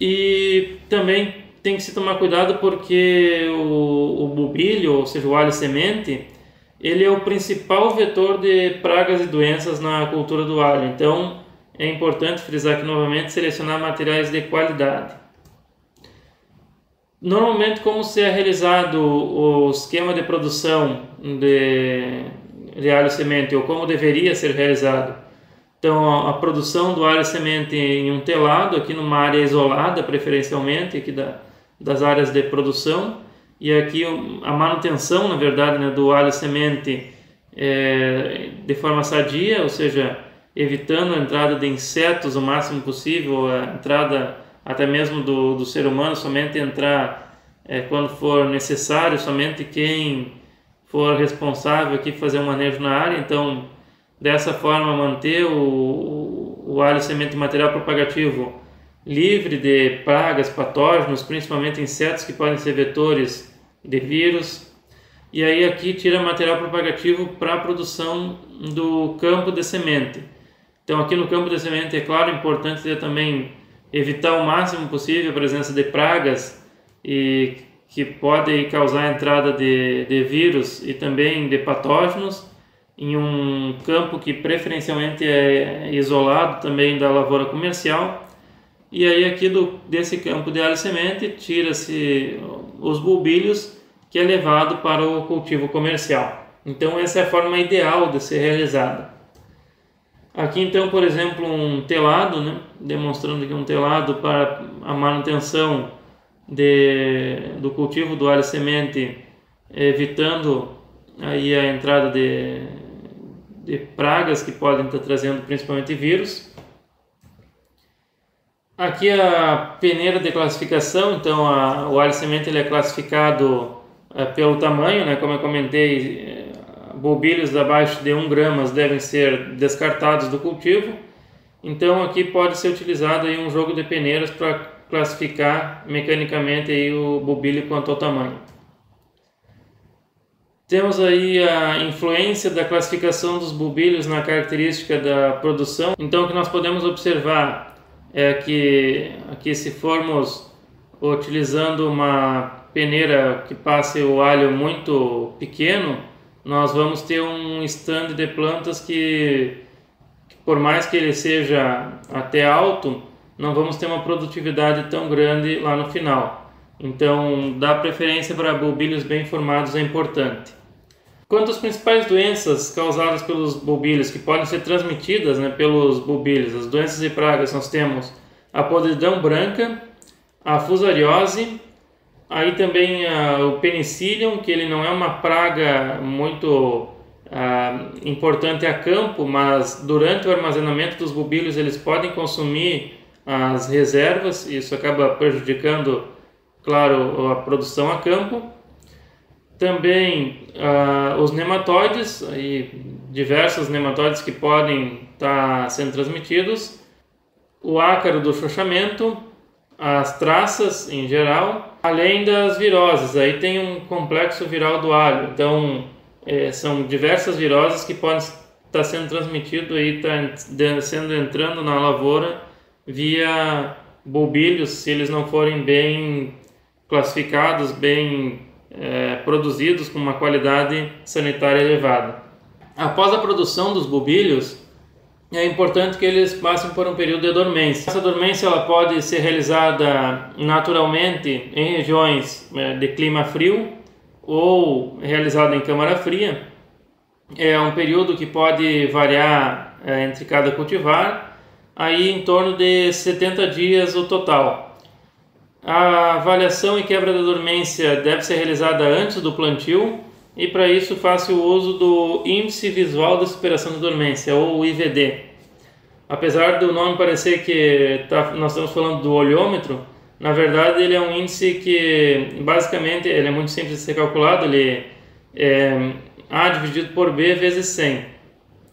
E também tem que se tomar cuidado porque o, o bubilho, ou seja, o alho semente, ele é o principal vetor de pragas e doenças na cultura do alho. Então, é importante frisar aqui novamente selecionar materiais de qualidade. Normalmente, como se é realizado o esquema de produção de, de alho semente ou como deveria ser realizado? Então, a, produção do alho semente em um telado, aqui numa área isolada, preferencialmente, aqui da, das áreas de produção, e aqui a manutenção, na verdade, né, do alho semente é, de forma sadia, ou seja, evitando a entrada de insetos o máximo possível, a entrada até mesmo do, do ser humano, somente entrar é, quando for necessário, somente quem for responsável aqui fazer um manejo na área. Então, dessa forma, manter o, o alho semente material propagativo livre de pragas, patógenos, principalmente insetos que podem ser vetores de vírus. E aí aqui tira material propagativo para a produção do campo de semente. Então aqui no campo de semente é claro importante ter também evitar o máximo possível a presença de pragas e que podem causar a entrada de, de vírus e também de patógenos em um campo que preferencialmente é isolado também da lavoura comercial. E aí aqui do, desse campo de alho semente tira-se os bulbilhos que é levado para o cultivo comercial. Então essa é a forma ideal de ser realizada. Aqui então, por exemplo, um telado, né? demonstrando aqui um telado para a manutenção de, do cultivo do alho semente, evitando aí a entrada de, de pragas que podem estar trazendo principalmente vírus. Aqui a peneira de classificação, então a, o alho semente ele é classificado é, pelo tamanho, né? como eu comentei, bobilhos abaixo de 1 gramas devem ser descartados do cultivo. Então aqui pode ser utilizado aí um jogo de peneiras para classificar mecanicamente aí o bobilho quanto ao tamanho. Temos aí a influência da classificação dos bobilhos na característica da produção. Então o que nós podemos observar é que aqui se formos utilizando uma peneira que passe o alho muito pequeno, nós vamos ter um stand de plantas que, por mais que ele seja até alto, não vamos ter uma produtividade tão grande lá no final. Então, dar preferência para bulbilhos bem formados é importante. Quanto às principais doenças causadas pelos bulbilhos, que podem ser transmitidas né, pelos bulbilhos, as doenças e pragas, nós temos a podridão branca, a fusariose, Aí também uh, o penicillium, que ele não é uma praga muito uh, importante a campo, mas durante o armazenamento dos bulbilhos eles podem consumir as reservas, e isso acaba prejudicando, claro, a produção a campo. Também uh, os nematóides, aí, diversos nematóides que podem estar tá sendo transmitidos, o ácaro do chochamento, as traças em geral, além das viroses. Aí tem um complexo viral do alho. Então, é, são diversas viroses que podem estar sendo transmitido aí, tá sendo entrando na lavoura via bulbilhos, se eles não forem bem classificados, bem é, produzidos com uma qualidade sanitária elevada. Após a produção dos bulbilhos, é importante que eles passem por um período de dormência. Essa dormência ela pode ser realizada naturalmente em regiões é, de clima frio ou realizada em câmara fria. É um período que pode variar é, entre cada cultivar, aí em torno de 70 dias o total. A avaliação e quebra da dormência deve ser realizada antes do plantio e para isso faça o uso do Índice Visual de Superação da Dormência, ou IVD. Apesar do nome parecer que tá, nós estamos falando do olhômetro, na verdade ele é um índice que basicamente ele é muito simples de ser calculado, ele é A dividido por B vezes 100,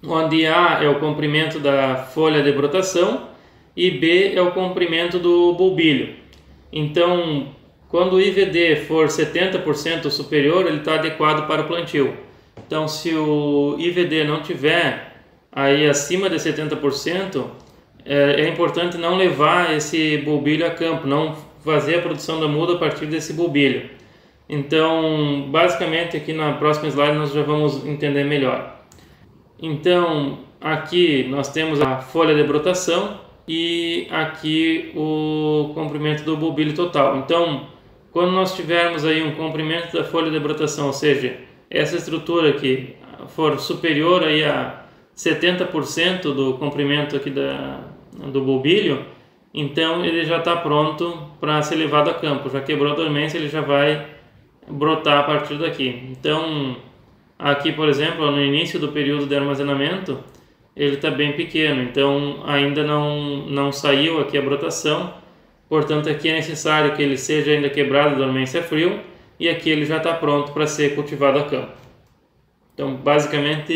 onde A é o comprimento da folha de brotação e B é o comprimento do bulbilho. Então, Quando o IVD for 70% superior, ele está adequado para o plantio. Então, se o IVD não tiver aí acima de 70%, é, é importante não levar esse bulbilho a campo, não fazer a produção da muda a partir desse bulbilho. Então, basicamente aqui na próxima slide nós já vamos entender melhor. Então, aqui nós temos a folha de brotação e aqui o comprimento do bulbilho total. Então, quando nós tivermos aí um comprimento da folha de brotação, ou seja, essa estrutura que for superior aí a 70% do comprimento aqui da, do bulbilho, então ele já está pronto para ser levado a campo. Já quebrou a dormência, ele já vai brotar a partir daqui. Então, aqui, por exemplo, no início do período de armazenamento, ele está bem pequeno, então ainda não, não saiu aqui a brotação, portanto aqui é necessário que ele seja ainda quebrado da dormência frio e aqui ele já está pronto para ser cultivado a campo. Então, basicamente,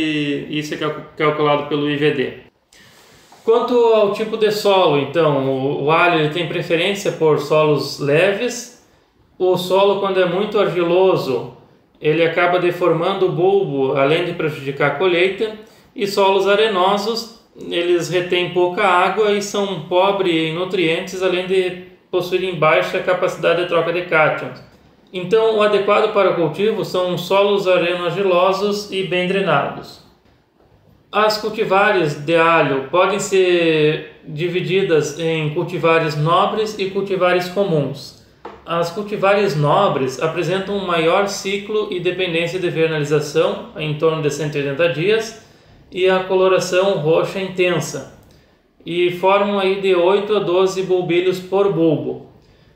isso é calculado pelo IVD. Quanto ao tipo de solo, então, o, o alho ele tem preferência por solos leves. O solo, quando é muito argiloso, ele acaba deformando o bulbo, além de prejudicar a colheita. E solos arenosos, eles retêm pouca água e são pobres em nutrientes, além de possuírem baixa capacidade de troca de cátions. Então, o adequado para o cultivo são solos areno-argilosos e bem drenados. As cultivares de alho podem ser divididas em cultivares nobres e cultivares comuns. As cultivares nobres apresentam um maior ciclo e dependência de vernalização, em torno de 180 dias, e a coloração roxa intensa, e formam aí de 8 a 12 bulbilhos por bulbo.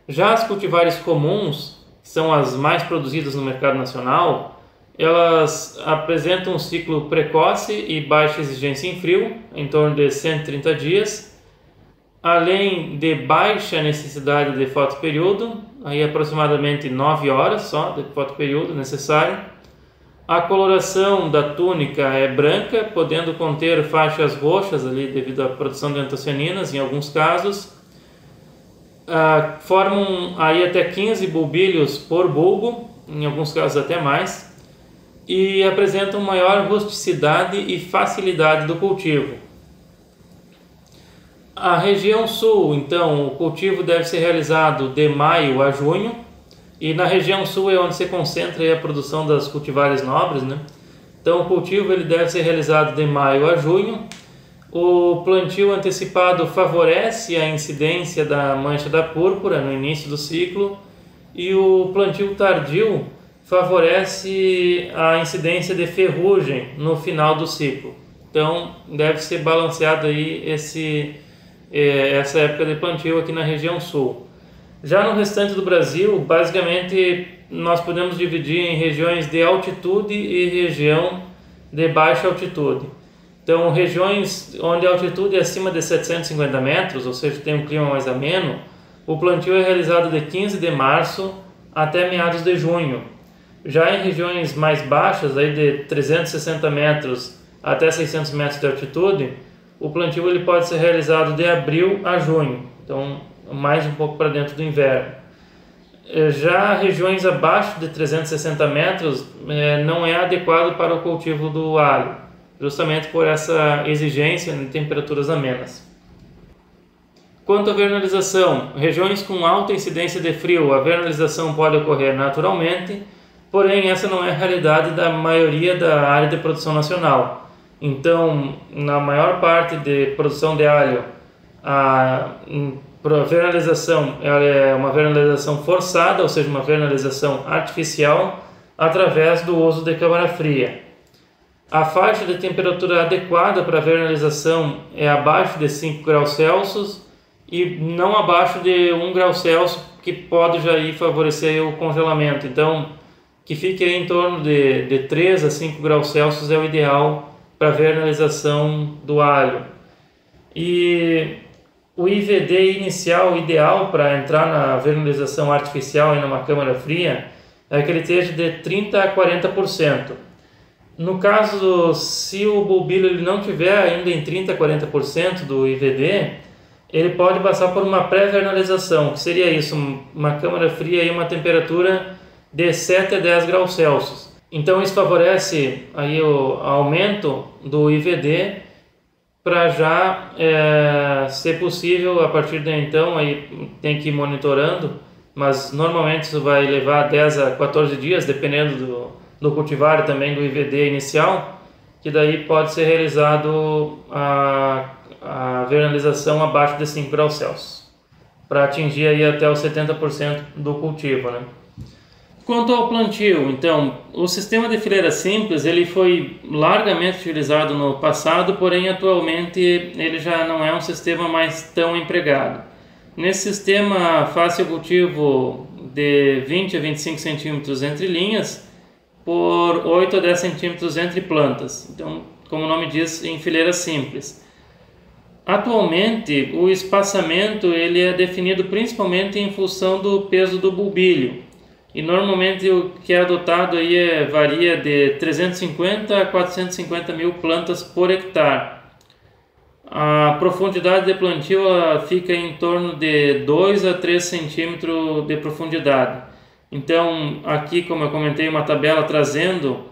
Já as cultivares comuns, que são as mais produzidas no mercado nacional, elas apresentam um ciclo precoce e baixa exigência em frio, em torno de 130 dias, além de baixa necessidade de fotoperíodo, aí aproximadamente 9 horas só de fotoperíodo necessário. A coloração da túnica é branca, podendo conter faixas roxas ali devido à produção de antocianinas em alguns casos. Ah, formam aí até 15 bulbilhos por bulbo, em alguns casos até mais e apresentam maior rusticidade e facilidade do cultivo. A região sul, então, o cultivo deve ser realizado de maio a junho, e na região sul é onde se concentra a produção das cultivares nobres, né? Então, o cultivo ele deve ser realizado de maio a junho. O plantio antecipado favorece a incidência da mancha da púrpura no início do ciclo e o plantio tardio favorece a incidência de ferrugem no final do ciclo. Então, deve ser balanceado aí esse, é, essa época de plantio aqui na região sul. Já no restante do Brasil, basicamente, nós podemos dividir em regiões de altitude e região de baixa altitude. Então, regiões onde a altitude é acima de 750 metros, ou seja, tem um clima mais ameno, o plantio é realizado de 15 de março até meados de junho, já em regiões mais baixas, aí de 360 metros até 600 metros de altitude, o plantio ele pode ser realizado de abril a junho, então mais um pouco para dentro do inverno. Eh, já regiões abaixo de 360 metros é, não é adequado para o cultivo do alho, justamente por essa exigência de temperaturas amenas. Quanto à vernalização, regiões com alta incidência de frio, a vernalização pode ocorrer naturalmente, Porém, essa não é a realidade da maioria da área de produção nacional. Então, na maior parte de produção de alho, a vernalização é uma vernalização forçada, ou seja, uma vernalização artificial através do uso de câmara fria. A faixa de temperatura adequada para a vernalização é abaixo de 5 graus Celsius e não abaixo de 1 grau Celsius, que pode já ir favorecer o congelamento. Então, que fique em torno de, de 3 a 5 graus Celsius é o ideal para a vernalização do alho. E o IVD inicial ideal para entrar na vernalização artificial em uma câmara fria é que ele esteja de 30 a 40%. No caso, se o bulbilho ele não tiver ainda em 30 a 40% do IVD, ele pode passar por uma pré-vernalização, que seria isso, uma câmara fria e uma temperatura de 7 a 10 graus Celsius. Então isso favorece aí o aumento do IVD para já é, possível a partir de então aí tem que ir monitorando, mas normalmente isso vai levar 10 a 14 dias dependendo do, do cultivar também do IVD inicial, que daí pode ser realizado a, a vernalização abaixo de 5 graus Celsius para atingir aí até os 70% do cultivo, né? Quanto ao plantio, então, o sistema de fileira simples ele foi largamente utilizado no passado, porém atualmente ele já não é um sistema mais tão empregado. Nesse sistema faz-se o cultivo de 20 a 25 centímetros entre linhas por 8 a 10 centímetros entre plantas. Então, como o nome diz, em fileira simples. Atualmente, o espaçamento ele é definido principalmente em função do peso do bulbilho e normalmente o que é adotado aí é, varia de 350 a 450 mil plantas por hectare. A profundidade de plantio fica em torno de 2 a 3 centímetros de profundidade. Então, aqui, como eu comentei, uma tabela trazendo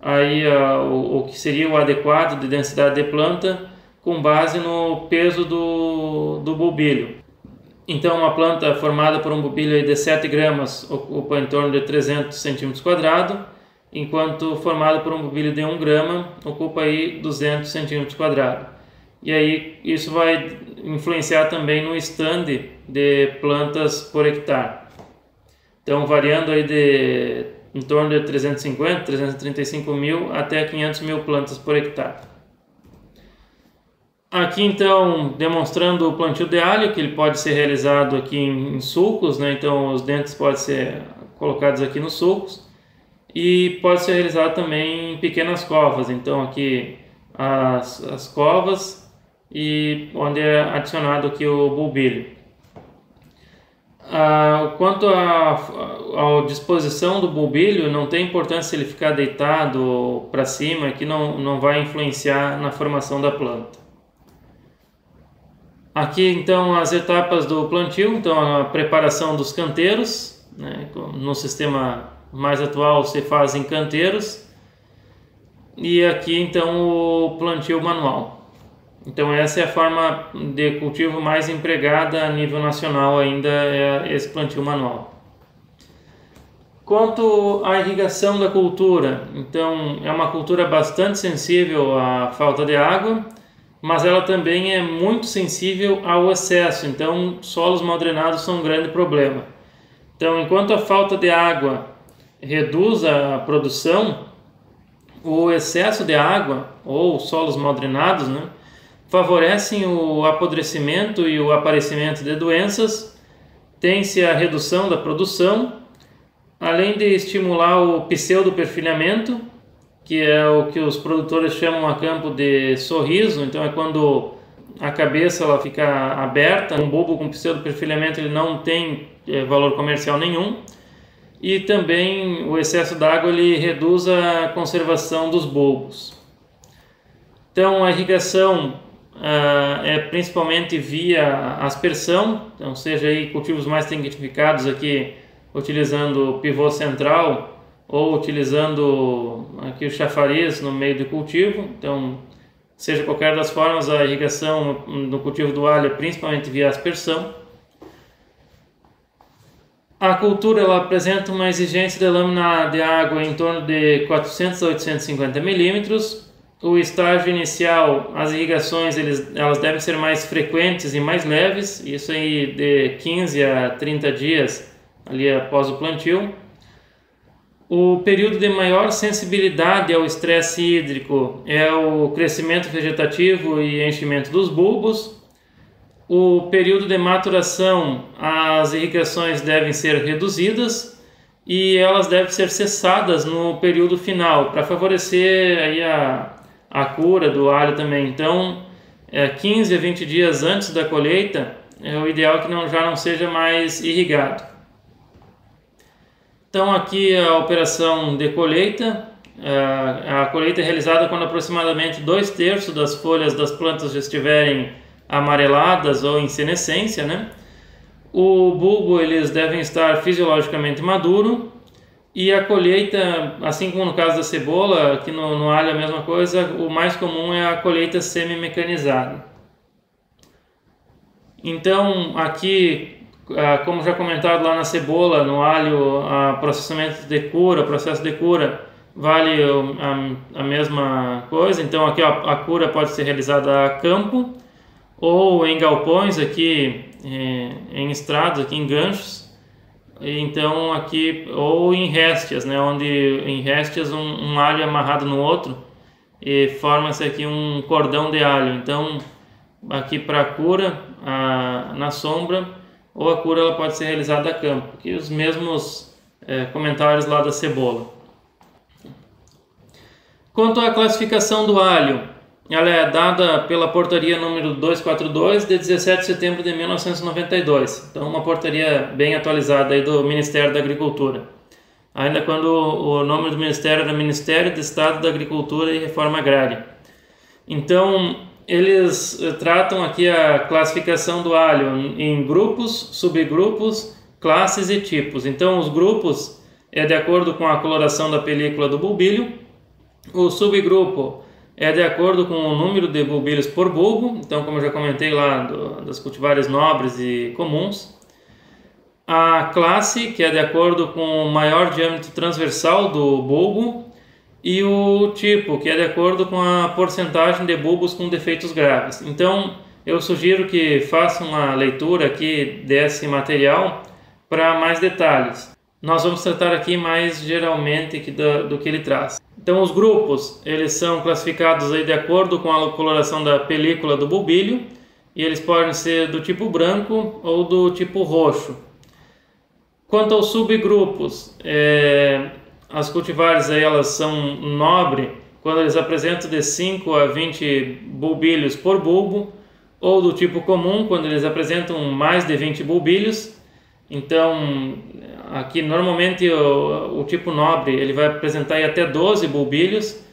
aí uh, o, o que seria o adequado de densidade de planta com base no peso do, do bulbilho. Então, uma planta formada por um bulbilho de 7 gramas ocupa em torno de 300 centímetros quadrados, enquanto formado por um bulbilho de 1 grama ocupa aí 200 centímetros quadrados. E aí isso vai influenciar também no stand de plantas por hectare. Então, variando aí de em torno de 350, 335 mil até 500 mil plantas por hectare. Aqui então demonstrando o plantio de alho, que ele pode ser realizado aqui em, sulcos, né? então os dentes podem ser colocados aqui nos sulcos e pode ser realizado também em pequenas covas, então aqui as, as covas e onde é adicionado aqui o bulbilho. Ah, quanto à disposição do bulbilho, não tem importância se ele ficar deitado para cima, que não, não vai influenciar na formação da planta. Aqui então as etapas do plantio, então a preparação dos canteiros, né? no sistema mais atual se faz em canteiros, e aqui então o plantio manual. Então essa é a forma de cultivo mais empregada a nível nacional ainda, é esse plantio manual. Quanto à irrigação da cultura, então é uma cultura bastante sensível à falta de água, mas ela também é muito sensível ao excesso, então solos mal drenados são um grande problema. Então, enquanto a falta de água reduz a produção, o excesso de água ou solos mal drenados né, favorecem o apodrecimento e o aparecimento de doenças, tem-se a redução da produção, além de estimular o pseudoperfilhamento, que é o que os produtores chamam a campo de sorriso, então é quando a cabeça ela fica aberta, um bulbo com pseudo-perfilhamento ele não tem é, valor comercial nenhum, e também o excesso d'água ele reduz a conservação dos bulbos. Então a irrigação ah, é principalmente via aspersão, então seja aí cultivos mais tecnificados aqui utilizando pivô central, ou utilizando aqui o chafariz no meio do cultivo. Então, seja qualquer das formas, a irrigação no cultivo do alho é principalmente via aspersão. A cultura ela apresenta uma exigência de lâmina de água em torno de 400 a 850 milímetros. O estágio inicial, as irrigações eles, elas devem ser mais frequentes e mais leves, isso aí de 15 a 30 dias ali após o plantio. O período de maior sensibilidade ao estresse hídrico é o crescimento vegetativo e enchimento dos bulbos. O período de maturação, as irrigações devem ser reduzidas e elas devem ser cessadas no período final para favorecer aí a, a cura do alho também. Então, é, 15 a 20 dias antes da colheita é o ideal que não, já não seja mais irrigado. Então aqui a operação de colheita, é, a colheita é realizada quando aproximadamente dois terços das folhas das plantas já estiverem amareladas ou em senescência, né? O bulbo eles devem estar fisiologicamente maduro e a colheita, assim como no caso da cebola, aqui no, no alho é a mesma coisa, o mais comum é a colheita semi-mecanizada. Então, aqui, como já comentado lá na cebola, no alho, a processamento de cura, processo de cura, vale a, a mesma coisa. Então, aqui a, cura pode ser realizada a campo ou em galpões aqui, é, em estrados, aqui em ganchos então aqui ou em réstias, né, onde em réstias um, um alho amarrado no outro e forma-se aqui um cordão de alho. Então aqui para cura a, na sombra ou a cura ela pode ser realizada a campo. Aqui os mesmos é, comentários lá da cebola. Quanto à classificação do alho, ela é dada pela portaria número 242 de 17 de setembro de 1992. Então, uma portaria bem atualizada aí do Ministério da Agricultura. Ainda quando o nome do ministério era Ministério de Estado da Agricultura e Reforma Agrária. Então, eles eh, tratam aqui a classificação do alho em grupos, subgrupos, classes e tipos. Então, os grupos é de acordo com a coloração da película do bulbilho. O subgrupo é de acordo com o número de bulbilhos por bulbo, então como eu já comentei lá do, das cultivares nobres e comuns. A classe, que é de acordo com o maior diâmetro transversal do bulbo, e o tipo, que é de acordo com a porcentagem de bulbos com defeitos graves. Então, eu sugiro que façam uma leitura aqui desse material para mais detalhes. Nós vamos tratar aqui mais geralmente do, do que ele traz. Então os grupos, eles são classificados aí de acordo com a coloração da película do bulbilho e eles podem ser do tipo branco ou do tipo roxo. Quanto aos subgrupos, é, as cultivares aí elas são nobre quando eles apresentam de 5 a 20 bulbilhos por bulbo ou do tipo comum quando eles apresentam mais de 20 bulbilhos. Então, Aqui normalmente o, o tipo nobre ele vai apresentar até 12 bulbilhos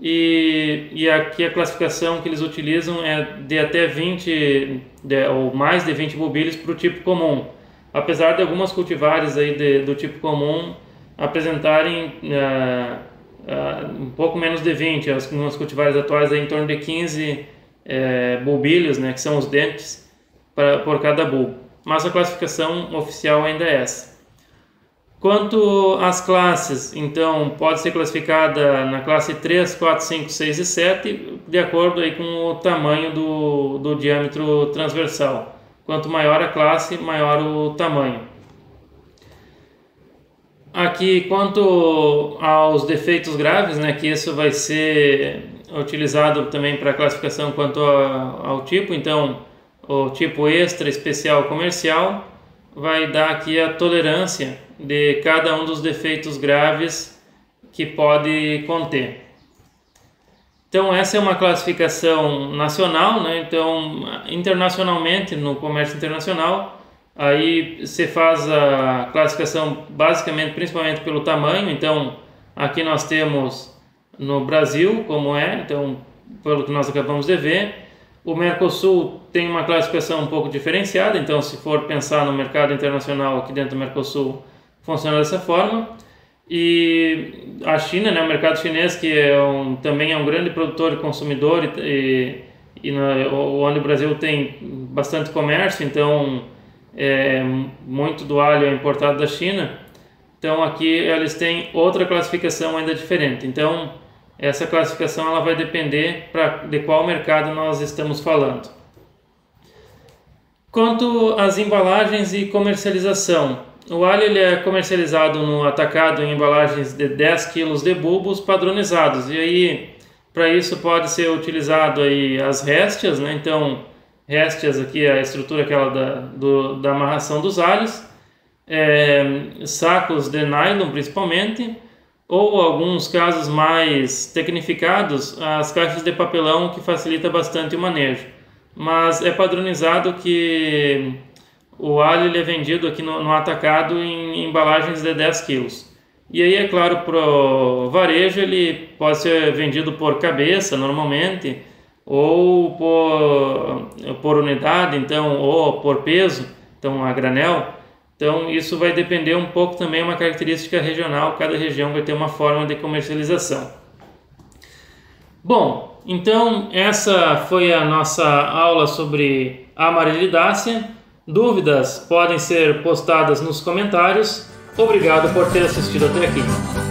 e, e aqui a classificação que eles utilizam é de até 20 de, ou mais de 20 bulbilhos para o tipo comum. Apesar de algumas cultivares aí de, do tipo comum apresentarem uh, uh, um pouco menos de 20, as cultivares atuais aí em torno de 15 uh, bulbilhos, né, que são os dentes pra, por cada bulbo. Mas a classificação oficial ainda é essa. Quanto às classes, então pode ser classificada na classe 3, 4, 5, 6 e 7, de acordo aí com o tamanho do, do diâmetro transversal. Quanto maior a classe, maior o tamanho. Aqui, quanto aos defeitos graves, né, que isso vai ser utilizado também para classificação quanto a, ao tipo, então o tipo extra, especial, comercial, vai dar aqui a tolerância de cada um dos defeitos graves que pode conter. Então essa é uma classificação nacional, né? Então internacionalmente no comércio internacional aí você faz a classificação basicamente principalmente pelo tamanho. Então aqui nós temos no Brasil como é, então pelo que nós acabamos de ver, o Mercosul tem uma classificação um pouco diferenciada. Então se for pensar no mercado internacional aqui dentro do Mercosul funciona dessa forma. E a China, né, o mercado chinês, que é um, também é um grande produtor e consumidor, e, e no, onde o Brasil tem bastante comércio, então é, muito do alho é importado da China. Então aqui eles têm outra classificação ainda diferente. Então essa classificação ela vai depender pra, de qual mercado nós estamos falando. Quanto às embalagens e comercialização, o alho ele é comercializado no atacado em embalagens de 10 kg de bulbos padronizados. E aí, para isso pode ser utilizado aí as réstias, né? Então, réstias aqui a estrutura aquela da, do, da amarração dos alhos, é, sacos de nylon principalmente, ou alguns casos mais tecnificados, as caixas de papelão que facilita bastante o manejo. Mas é padronizado que o alho ele é vendido aqui no, no atacado em, embalagens de 10 quilos. E aí, é claro, para o varejo ele pode ser vendido por cabeça normalmente, ou por, por unidade, então, ou por peso, então a granel. Então isso vai depender um pouco também uma característica regional, cada região vai ter uma forma de comercialização. Bom, então essa foi a nossa aula sobre amarilidácea. Dúvidas podem ser postadas nos comentários. Obrigado por ter assistido até aqui.